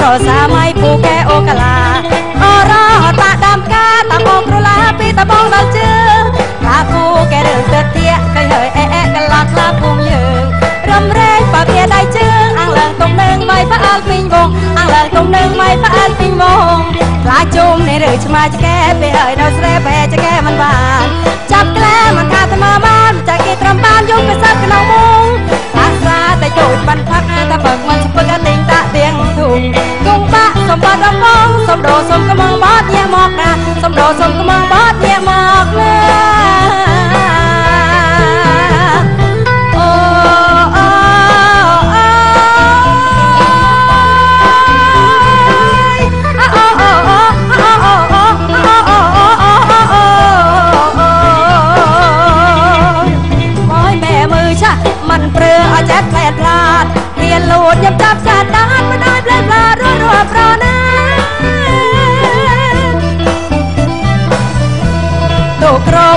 ប្រសាមៃពូកែអូកាឡាអរអតាដាំកាតាបងក្រឡាពីតាបងដល់ជើងកាពូកែរឿងទឹកទៀកកៃហើយអេអេកឡាខ្លាភូមិយើងរំរែងបើវាដៃជើងអាំងឡើងទុំនឹងមៃផ្អើលពីងវងអាំងឡើងទុំនឹងមៃផ្អើលពីងវងខ្លាជុំនៃរឿងឆ្មាឆ្កែពេលហើយដល់ស្រែបែឆ្កែមិនបាន សំដោសំកំងបត់ញាមកណាសំដោសំកំងបត់ញាមកណា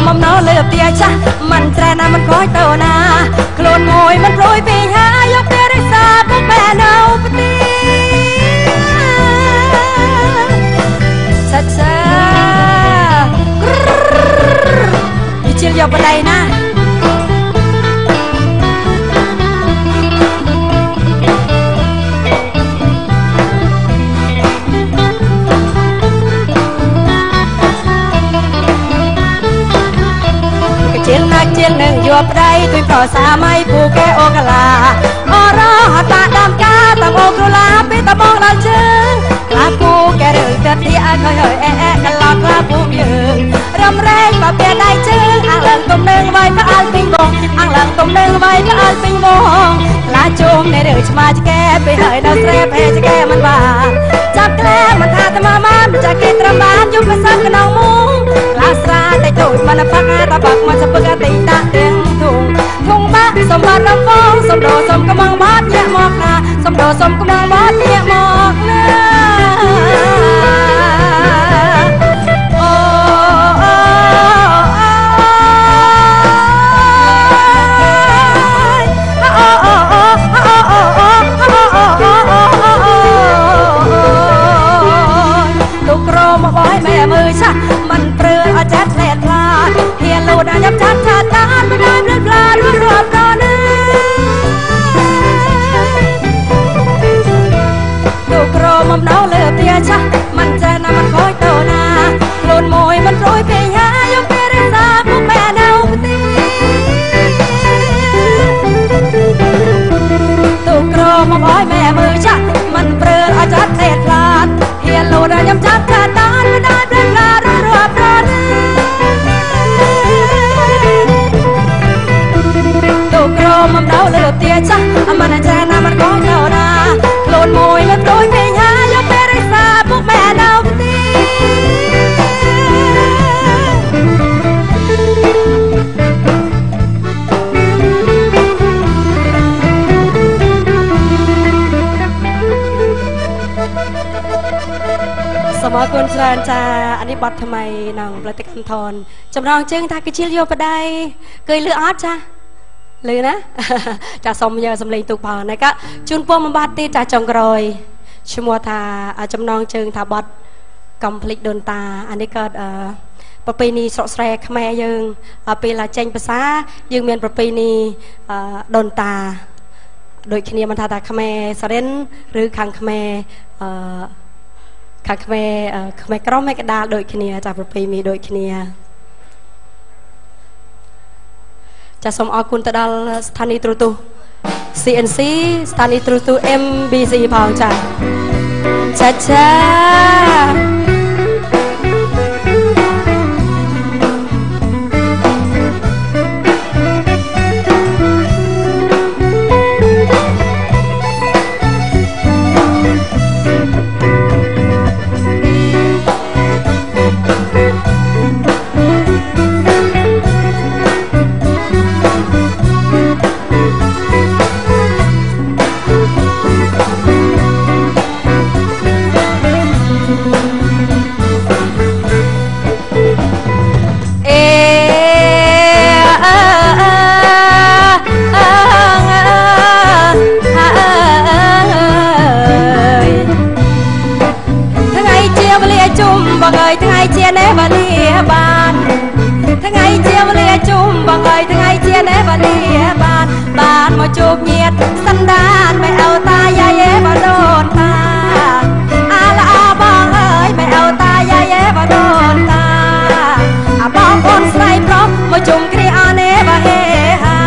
មអំណោលើផ្ទះចាស់មិនត្រែណាមិនខ້ອຍទៅណាខ្លួនមួយមិនព្រួយពីហាយកផ្ទះរិះសាពុកម៉ែនៅផ្ទះសាសាជិលយកបដៃណា ប្តីទុយប្រសាមៃពូកែអូកាឡាអរហតាដាំកាតាអូក្រឡាពីតបងដល់ជើងខ្លាពូកែរឿងទឹកទីអើខើយអេអេកឡោខ្លាពូយើងរំរែងបើពេលដៃជើងអាំងឡើងទុំនឹងវាយផ្អើលពីងបងអាំងឡើងទុំនឹងវាយផ្អើលពីងបងខ្លាជុំនៃរឿងឆ្មាឆ្កែពេលហើយដល់ស្រែភេឆ្កែមិនបានចាប់ក្លែមិនថាតែមកបានចាគេត្រឹមបានយកប្រសាក្នុងមុងខ្លាស្រាតែដូចមិនផឹកតែបាក់មកសពឹកតែតាទាំងធុងធុ ងបាក់សំបាត់រំបងសំដោសំកំងបាត់ញាក់មកណាសំដោសំកំងបាត់ញាក់មកណា មកបอ បတ်ថ្មីនឹងផលិតកម្មថនចម្រងជើងថាគឺជាយកបដៃគេលឺអត់ចាលឺណាចាសូមយកសំឡេងទូកផងណាក៏ជូនពរមួយបាត់ទៀតចាចុងក្រោយឈ្មោះថាចំណងជើងថាបတ်កំភ្លេចដូនតាអានេះក៏អឺប្រពៃណីស្រុកស្រែខ្មែរយើងពេលចេញភាសាយើងមានប្រពៃណីអឺដូនតាដូចគ្នាមិនថាថាខ្មែរសរិនឬខាងខ្មែរអឺ ខាងខ្មែរអឺខ្មែរក្រមឯកដាលដូចគ្នាចាប្រពៃមីដូចគ្នាចាសូមអរគុណទៅដល់ស្ថានីយ៍ទូរទស្សន៍ CNC ស្ថានីយ៍ទូរទស្សន៍ MBC ផងចាចាចា សន្តានមិនអោតាយាយបងដូនតាអាល្អបងអើយមិនអោតាយាយបងដូនតាអាបងប្អូនស្រីប្រុសមកជុំគ្នាអនេបហេហា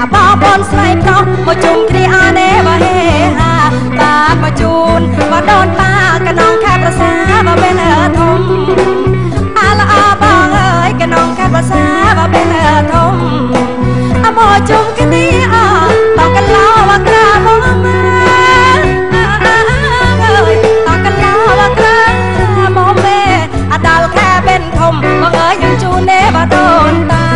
អាបងប្អូនស្រីប្រុសមកជុំគ្នាអនេបហេហាបានមកជូនមកដូនតាកណងខេត្តប្រសាមក bên ធំអាល្អបងអើយកណងខេត្តប្រសាមក bên ធំបងអើយយើងជូនទេបដូនតា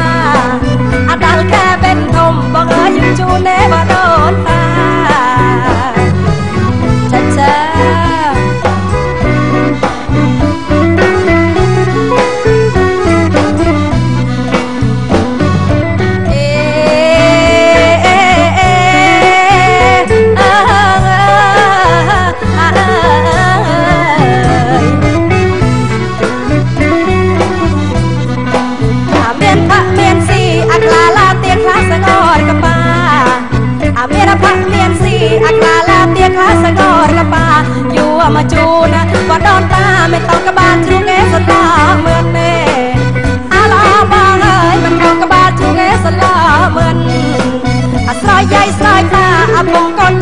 អាដាល់ខែ bên ធំបងអើយយើងជូនទេបដូ មកជូនបដនតាមិនតក្បាលជ្រុងឯសឡាមឿនទេអាឡបងអើយមិនតក្បាលជ្រុងឯសឡាមឿនអាស្រ័យយាយស្រ័យតាអាពងកូន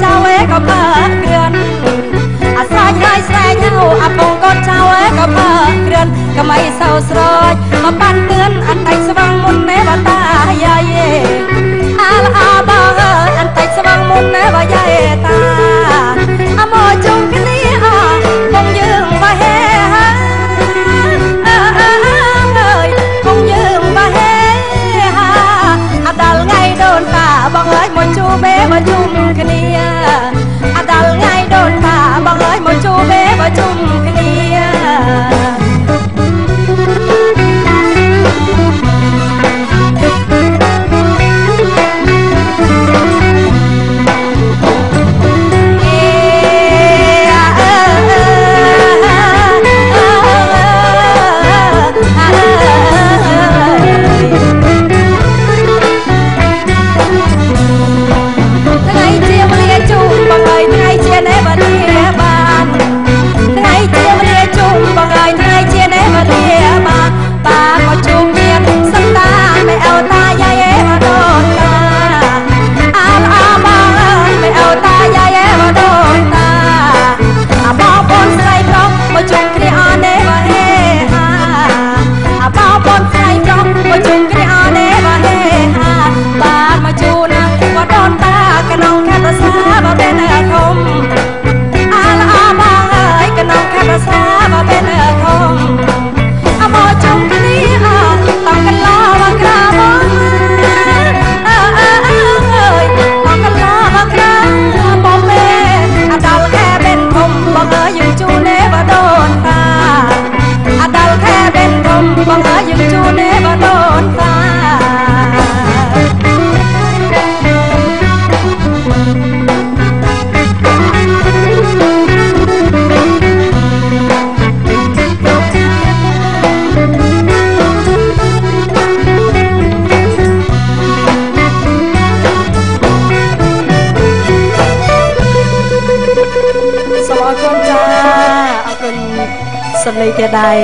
សំឡេងទៀតដែរ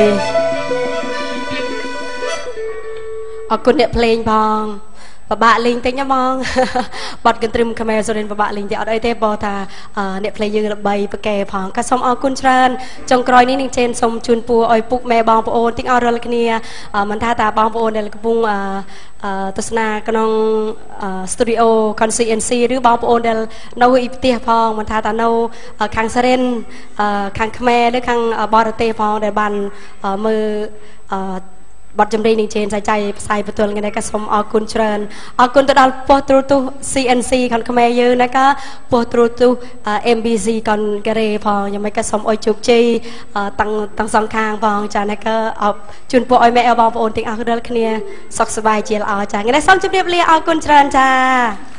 អរគុណអ្នកភ្លេងផង បបាក់លេងតិចណាបងបတ်កន្ទ្រឹមខ្មែរសុរិនបបាក់លេងតិចអត់អីទេបងថាអឺអ្នកភ្លេងយើងល្បីប្រកែផងក៏សូមអរគុណច្រើនចុងក្រោយនេះនឹងចេនសូមជូនពរឲ្យពុកម៉ែបងប្អូនទាំងអស់រាល់គ្នាអឺមិនថាតាបងប្អូនដែលកំពុងអឺអឺទស្សនាក្នុងអឺ studio CNC ឬបងប្អូនដែលនៅឯផ្ទះផងមិនថាតានៅខាងសរិនអឺខាងខ្មែរឬខាងបរទេសផងដែលបានអឺមើលអឺ បទចម្រៀងនឹងជេនសាយចៃផ្សាយបន្ទល់ថ្ងៃនេះក៏សូមអរគុណច្រើនអរគុណទៅដល់ប៉ុស្តិ៍ទូរទស្សន៍ CNC ខាងខ្មែរយើងណាក៏ប៉ុស្តិ៍ទូរទស្សន៍ MBC ខាងកូរ៉េផងយ៉ាងម៉េចក៏សូមអុយជោគជ័យតាំងតាំងសងខាងផងចាណាក៏អបជូនពរឲ្យម៉ែបងប្អូនទាំងអស់រាល់គ្នាសុខសប្បាយជាល្អចាថ្ងៃនេះសូមជម្រាបលាអរគុណច្រើនចា